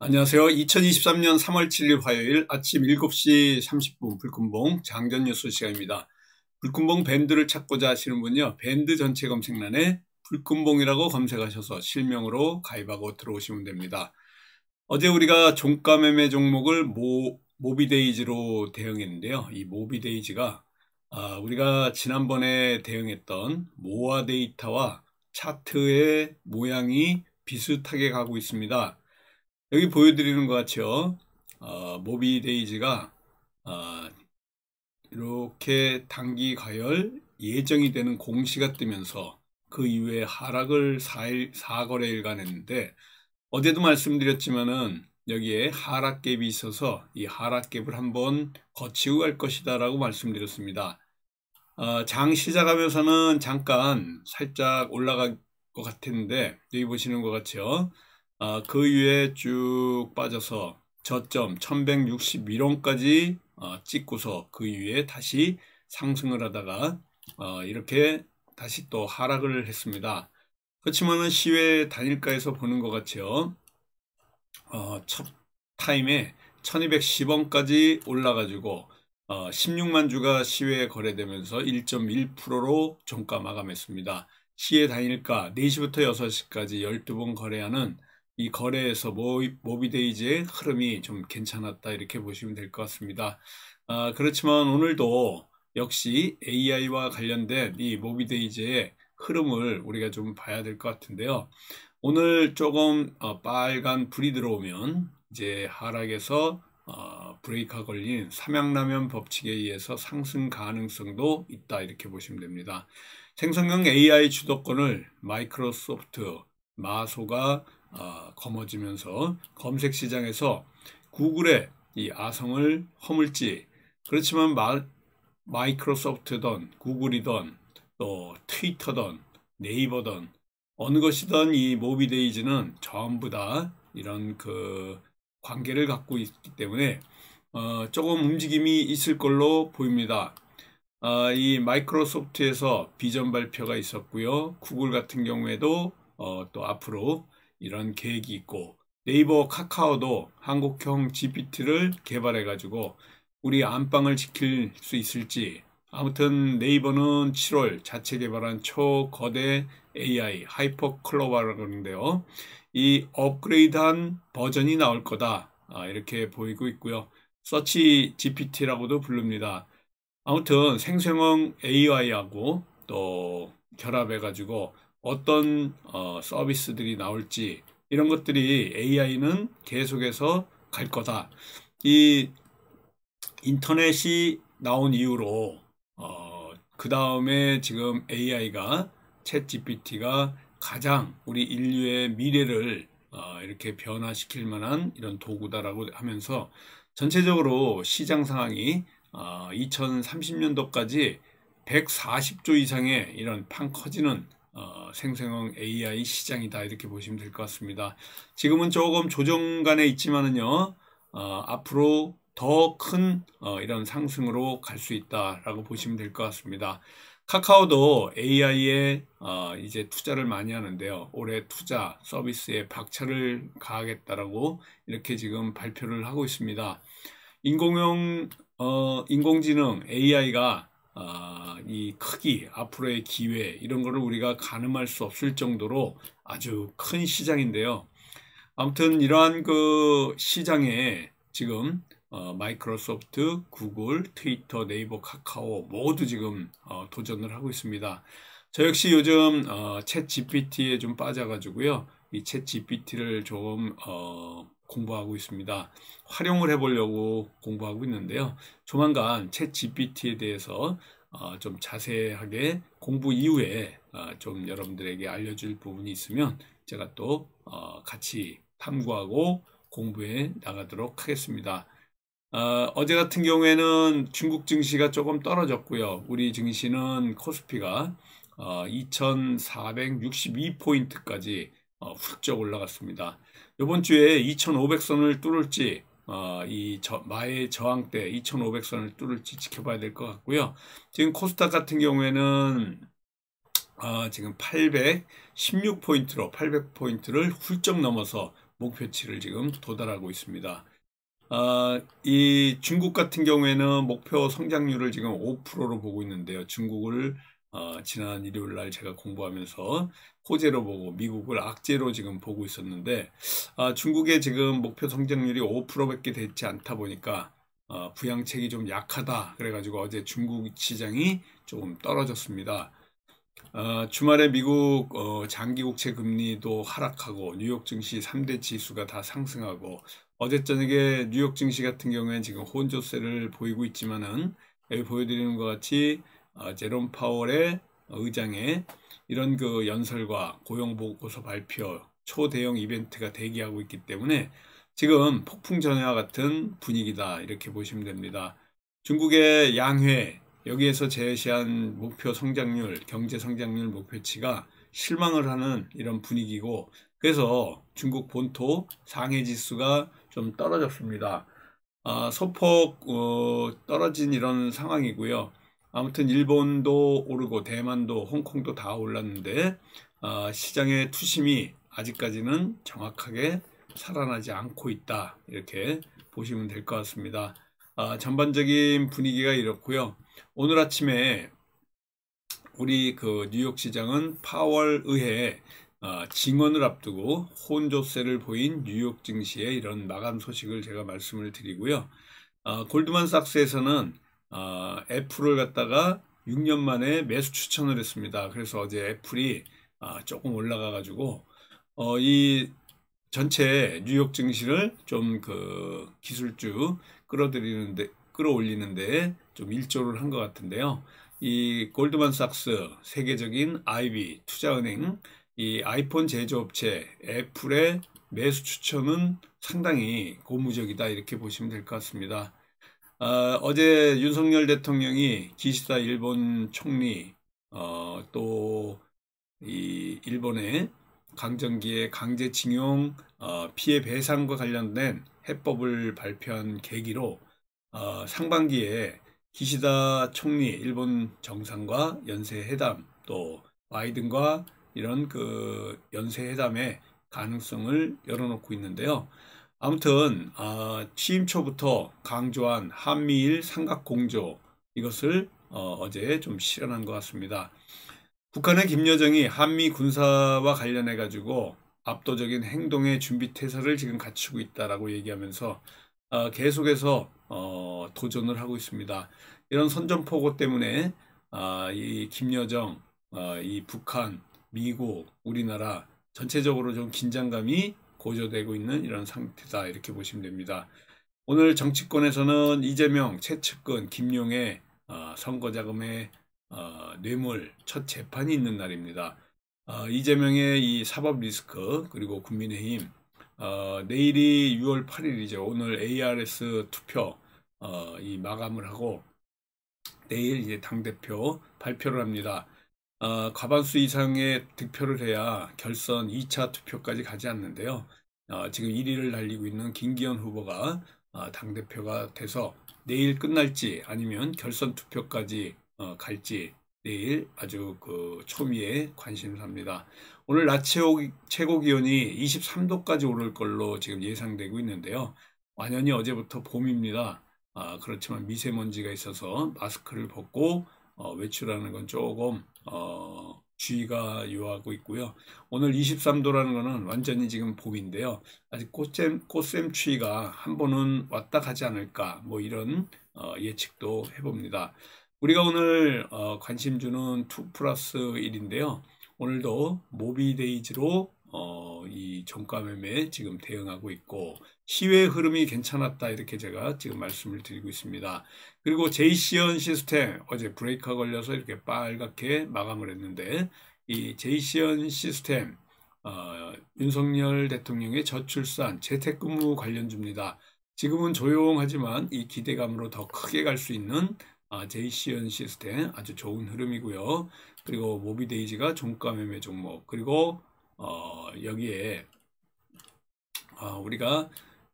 안녕하세요. 2023년 3월 7일 화요일 아침 7시 30분 불금봉 장전 뉴스 시간입니다. 불금봉 밴드를 찾고자 하시는 분요. 밴드 전체 검색란에 불금봉이라고 검색하셔서 실명으로 가입하고 들어오시면 됩니다. 어제 우리가 종가 매매 종목을 모, 모비데이즈로 대응했는데요. 이 모비데이즈가 아, 우리가 지난번에 대응했던 모아 데이터와 차트의 모양이 비슷하게 가고 있습니다. 여기 보여드리는 것 같죠. 어, 모비데이즈가 어, 이렇게 단기 가열 예정이 되는 공시가 뜨면서 그 이후에 하락을 4일, 4거래일간 했는데 어제도 말씀드렸지만은 여기에 하락갭이 있어서 이 하락갭을 한번 거치고 갈 것이다 라고 말씀드렸습니다. 어, 장 시작하면서는 잠깐 살짝 올라갈 것 같았는데 여기 보시는 것 같죠. 어, 그 이후에 쭉 빠져서 저점 1161원까지 어, 찍고서 그 이후에 다시 상승을 하다가 어, 이렇게 다시 또 하락을 했습니다. 그렇지만은 시외 단일가에서 보는 것 같죠. 어, 첫 타임에 1210원까지 올라가지고 어, 16만 주가 시외에 거래되면서 1.1%로 종가 마감했습니다. 시외 단일가 4시부터 6시까지 12번 거래하는 이 거래에서 모비데이즈의 흐름이 좀 괜찮았다 이렇게 보시면 될 것 같습니다. 아, 그렇지만 오늘도 역시 AI와 관련된 이 모비데이즈의 흐름을 우리가 좀 봐야 될 것 같은데요. 오늘 조금 어, 빨간 불이 들어오면 이제 하락에서 어, 브레이크가 걸린 삼양라면 법칙에 의해서 상승 가능성도 있다 이렇게 보시면 됩니다. 생성형 AI 주도권을 마이크로소프트 마소가 어, 거머쥐면서 검색 시장에서 구글의 이 아성을 허물지 그렇지만 마, 마이크로소프트든 구글이든 또 트위터든 네이버든 어느 것이든 이 모비데이즈는 전부 다 이런 그 관계를 갖고 있기 때문에 어, 조금 움직임이 있을 걸로 보입니다. 어, 이 마이크로소프트에서 비전 발표가 있었고요. 구글 같은 경우에도 어, 또 앞으로 이런 계획이 있고 네이버 카카오도 한국형 GPT를 개발해 가지고 우리 안방을 지킬 수 있을지 아무튼 네이버는 7월 자체 개발한 초거대 AI 하이퍼 클로바라고 하는데요. 이 업그레이드한 버전이 나올 거다. 아, 이렇게 보이고 있고요. 서치 GPT라고도 부릅니다. 아무튼 생성형 AI하고 또 결합해가지고 어떤 어, 서비스들이 나올지 이런 것들이 AI는 계속해서 갈 거다. 이 인터넷이 나온 이후로 어, 그 다음에 지금 AI가 챗 GPT가 가장 우리 인류의 미래를 어, 이렇게 변화시킬 만한 이런 도구다라고 하면서 전체적으로 시장 상황이 어, 2030년도까지 140조 이상의 이런 판 커지는 어, 생성형 AI 시장이다 이렇게 보시면 될 것 같습니다. 지금은 조금 조정간에 있지만은요 어, 앞으로 더큰 어, 이런 상승으로 갈 수 있다라고 보시면 될 것 같습니다. 카카오도 AI에 어, 이제 투자를 많이 하는데요. 올해 투자 서비스에 박차를 가하겠다라고 이렇게 지금 발표를 하고 있습니다. 인공형 어, 인공지능 AI가 어, 이 크기, 앞으로의 기회 이런 거를 우리가 가늠할 수 없을 정도로 아주 큰 시장인데요. 아무튼 이러한 그 시장에 지금 어, 마이크로소프트, 구글, 트위터, 네이버, 카카오 모두 지금 어, 도전을 하고 있습니다. 저 역시 요즘 어, 챗 GPT에 좀 빠져가지고요. 이 챗 GPT를 좀 어, 공부하고 있습니다. 활용을 해보려고 공부하고 있는데요. 조만간 챗 GPT에 대해서 어, 좀 자세하게 공부 이후에 어, 좀 여러분들에게 알려줄 부분이 있으면 제가 또 어, 같이 탐구하고 공부해 나가도록 하겠습니다. 어, 제 같은 경우에는 중국 증시가 조금 떨어졌고요. 우리 증시는 코스피가 어, 2,462포인트까지 어, 훌쩍 올라갔습니다. 이번 주에 2,500선을 뚫을지 어, 이 저, 마의 저항대 2,500선을 뚫을지 지켜봐야 될 것 같고요. 지금 코스닥 같은 경우에는 어, 지금 816포인트로 800포인트를 훌쩍 넘어서 목표치를 지금 도달하고 있습니다. 아, 이 중국 같은 경우에는 목표 성장률을 지금 5%로 보고 있는데요. 중국을 어, 지난 일요일 날 제가 공부하면서 호재로 보고 미국을 악재로 지금 보고 있었는데 아, 중국의 지금 목표 성장률이 5%밖에 되지 않다 보니까 어, 부양책이 좀 약하다 그래가지고 어제 중국 시장이 조금 떨어졌습니다. 어, 주말에 미국 어, 장기국채 금리도 하락하고 뉴욕 증시 3대 지수가 다 상승하고 어제 저녁에 뉴욕 증시 같은 경우에는 지금 혼조세를 보이고 있지만은 여기 보여드리는 것 같이 어, 제롬 파월의 의장의 이런 그 연설과 고용보고서 발표 초대형 이벤트가 대기하고 있기 때문에 지금 폭풍 전야와 같은 분위기다 이렇게 보시면 됩니다. 중국의 양회 여기에서 제시한 목표 성장률, 경제 성장률 목표치가 실망을 하는 이런 분위기고 그래서 중국 본토 상해 지수가 좀 떨어졌습니다. 아, 소폭 어, 떨어진 이런 상황이고요. 아무튼 일본도 오르고 대만도 홍콩도 다 올랐는데 어, 시장의 투심이 아직까지는 정확하게 살아나지 않고 있다 이렇게 보시면 될 것 같습니다. 어, 전반적인 분위기가 이렇고요. 오늘 아침에 우리 그 뉴욕 시장은 파월 의회 어, 징원을 앞두고 혼조세를 보인 뉴욕 증시의 이런 마감 소식을 제가 말씀을 드리고요. 어, 골드만삭스에서는 어, 애플을 갖다가 6년 만에 매수 추천을 했습니다. 그래서 어제 애플이 어, 조금 올라가 가지고 어, 이 전체 뉴욕 증시를 좀 그 기술주 끌어들이는데 끌어올리는데 좀 일조를 한 것 같은데요. 이 골드만삭스 세계적인 IB 투자은행 이 아이폰 제조업체 애플의 매수 추천은 상당히 고무적이다 이렇게 보시면 될 것 같습니다. 어, 제 윤석열 대통령이 기시다 일본 총리 어, 또 이 일본의 강정기의 강제징용 어, 피해 배상과 관련된 해법을 발표한 계기로 어, 상반기에 기시다 총리 일본 정상과 연쇄 회담 또 바이든과 이런 그 연쇄 회담의 가능성을 열어놓고 있는데요. 아무튼 어, 취임 초부터 강조한 한미일 삼각공조 이것을 어, 제좀 실현한 것 같습니다. 북한의 김여정이 한미 군사와 관련해 가지고 압도적인 행동의 준비 태세를 지금 갖추고 있다라고 얘기하면서 어, 계속해서 어, 도전을 하고 있습니다. 이런 선전포고 때문에 어, 이 김여정, 어, 이 북한, 미국, 우리나라 전체적으로 좀 긴장감이 고조되고 있는 이런 상태다 이렇게 보시면 됩니다. 오늘 정치권에서는 이재명, 최측근, 김용의 어, 선거자금의 어, 뇌물 첫 재판이 있는 날입니다. 어, 이재명의 이 사법 리스크 그리고 국민의힘 어, 내일이 6월 8일이죠. 오늘 ARS 투표 마감을 하고 내일 이제 당 대표 발표를 합니다. 어, 과반수 이상의 득표를 해야 결선 2차 투표까지 가지 않는데요. 어, 지금 1위를 달리고 있는 김기현 후보가 어, 당대표가 돼서 내일 끝날지 아니면 결선 투표까지 어, 갈지 내일 아주 그 초미에 관심사입니다. 오늘 낮 최고, 최고 기온이 23도까지 오를 걸로 지금 예상되고 있는데요. 완연히 어제부터 봄입니다. 아, 그렇지만 미세먼지가 있어서 마스크를 벗고 어, 외출하는 건 조금 어, 주의가 요하고 있고요. 오늘 23도라는 것은 완전히 지금 봄인데요. 아직 꽃샘, 꽃샘 추위가 한 번은 왔다 가지 않을까 뭐 이런 어, 예측도 해봅니다. 우리가 오늘 어, 관심 주는 2 플러스 1인데요. 오늘도 모비데이즈로 어, 이 종가 매매 지금 대응하고 있고 시외 흐름이 괜찮았다 이렇게 제가 지금 말씀을 드리고 있습니다. 그리고 제이시언 시스템 어제 브레이크가 걸려서 이렇게 빨갛게 마감을 했는데 이 제이시언 시스템 어, 윤석열 대통령의 저출산 재택근무 관련주입니다. 지금은 조용하지만 이 기대감으로 더 크게 갈 수 있는 아, 제이시언 시스템 아주 좋은 흐름이고요. 그리고 모비데이지가 종가 매매 종목 그리고 어, 여기에 어, 우리가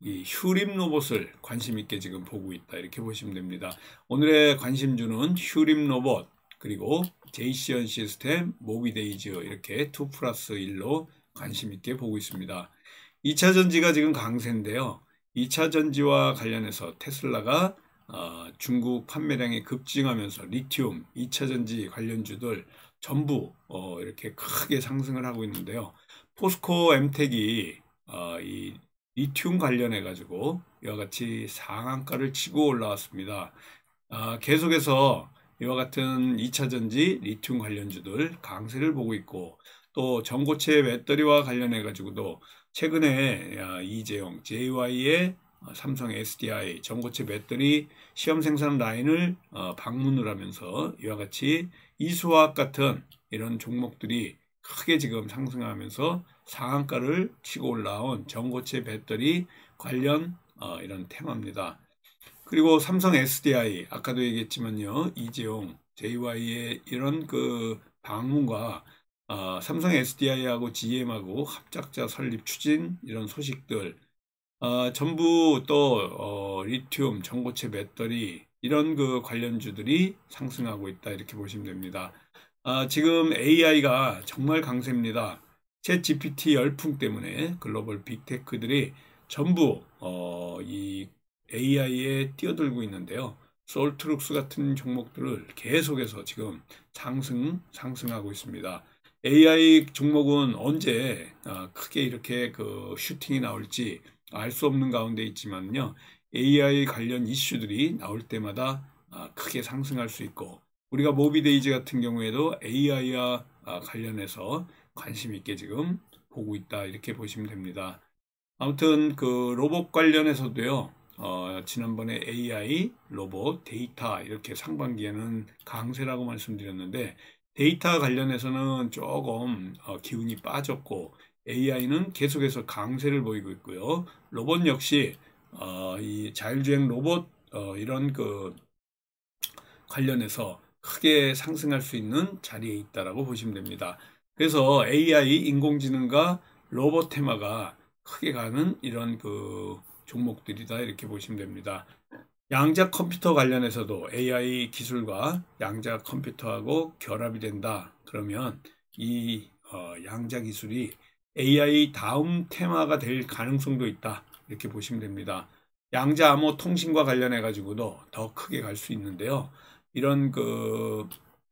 이 휴림 로봇을 관심 있게 지금 보고 있다 이렇게 보시면 됩니다. 오늘의 관심주는 휴림 로봇 그리고 제이씨현 시스템 모비데이즈 이렇게 2 플러스 1로 관심 있게 보고 있습니다. 2차 전지가 지금 강세인데요. 2차 전지와 관련해서 테슬라가 어, 중국 판매량이 급증하면서 리튬, 2차 전지 관련주들 전부 어, 이렇게 크게 상승을 하고 있는데요. 포스코 엠텍이 어, 이 리튬 관련해 가지고 이와 같이 상한가를 치고 올라왔습니다. 아, 계속해서 이와 같은 2차 전지 리튬 관련주들 강세를 보고 있고 또 전고체 배터리와 관련해 가지고도 최근에 이재용 JY의 삼성 SDI 전고체 배터리 시험 생산 라인을 어, 방문을 하면서 이와 같이 이수화학 같은 이런 종목들이 크게 지금 상승하면서 상한가를 치고 올라온 전고체 배터리 관련 어, 이런 테마입니다. 그리고 삼성 SDI 아까도 얘기했지만요 이재용 JY의 이런 그 방문과 어, 삼성 SDI하고 GM하고 합작자 설립 추진 이런 소식들 어, 전부 또 어, 리튬 전고체 배터리 이런 그 관련주들이 상승하고 있다 이렇게 보시면 됩니다. 아, 지금 AI가 정말 강세입니다. 챗 GPT 열풍 때문에 글로벌 빅테크들이 전부 어, 이 AI에 뛰어들고 있는데요. 솔트룩스 같은 종목들을 계속해서 지금 상승, 상승하고 있습니다. AI 종목은 언제 어, 크게 이렇게 그 슈팅이 나올지 알 수 없는 가운데 있지만요. AI 관련 이슈들이 나올 때마다 어, 크게 상승할 수 있고 우리가 모비데이즈 같은 경우에도 AI와 어, 관련해서 관심 있게 지금 보고 있다 이렇게 보시면 됩니다. 아무튼 그 로봇 관련해서도요. 어, 지난번에 AI, 로봇, 데이터 이렇게 상반기에는 강세라고 말씀드렸는데 데이터 관련해서는 조금 어, 기운이 빠졌고 AI는 계속해서 강세를 보이고 있고요. 로봇 역시 어, 이 자율주행 로봇 어, 이런 그 관련해서 크게 상승할 수 있는 자리에 있다라고 보시면 됩니다. 그래서 AI 인공지능과 로봇 테마가 크게 가는 이런 그 종목들이다 이렇게 보시면 됩니다. 양자 컴퓨터 관련해서도 AI 기술과 양자 컴퓨터하고 결합이 된다. 그러면 이 어, 양자 기술이 AI 다음 테마가 될 가능성도 있다. 이렇게 보시면 됩니다. 양자 암호 통신과 관련해 가지고도 더 크게 갈 수 있는데요. 이런 그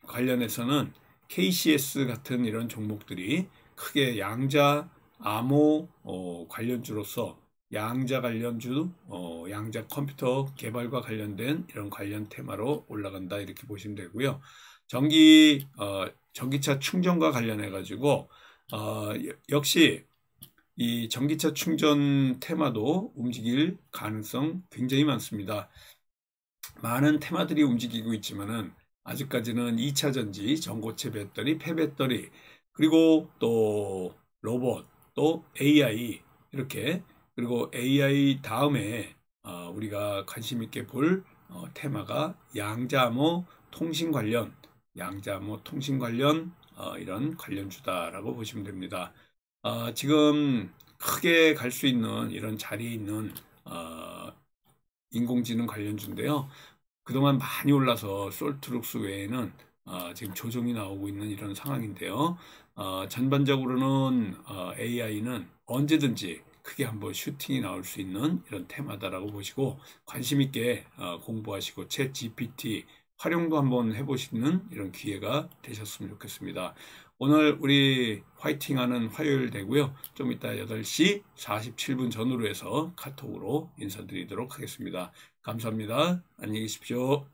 관련해서는 KCS 같은 이런 종목들이 크게 양자 암호 어, 관련주로서 양자 관련주, 어, 양자 컴퓨터 개발과 관련된 이런 관련 테마로 올라간다 이렇게 보시면 되고요. 전기 어, 전기차 충전과 관련해 가지고 어, 역시 이 전기차 충전 테마도 움직일 가능성 굉장히 많습니다. 많은 테마들이 움직이고 있지만은 아직까지는 2차 전지, 전고체 배터리, 폐배터리, 그리고 또 로봇, 또 AI 이렇게 그리고 AI 다음에 어, 우리가 관심 있게 볼 어, 테마가 양자암호 통신 관련, 양자암호 통신 관련 어, 이런 관련주다라고 보시면 됩니다. 어, 지금 크게 갈 수 있는 이런 자리에 있는 어, 인공지능 관련주인데요. 그동안 많이 올라서 솔트룩스 외에는 어, 지금 조정이 나오고 있는 이런 상황인데요. 어, 전반적으로는 어, AI는 언제든지 크게 한번 슈팅이 나올 수 있는 이런 테마다라고 보시고 관심 있게 어, 공부하시고 챗 GPT 활용도 한번 해보시는 이런 기회가 되셨으면 좋겠습니다. 오늘 우리 화이팅하는 화요일 되고요. 좀 이따 8시 47분 전후로 해서 카톡으로 인사드리도록 하겠습니다. 감사합니다. 안녕히 계십시오.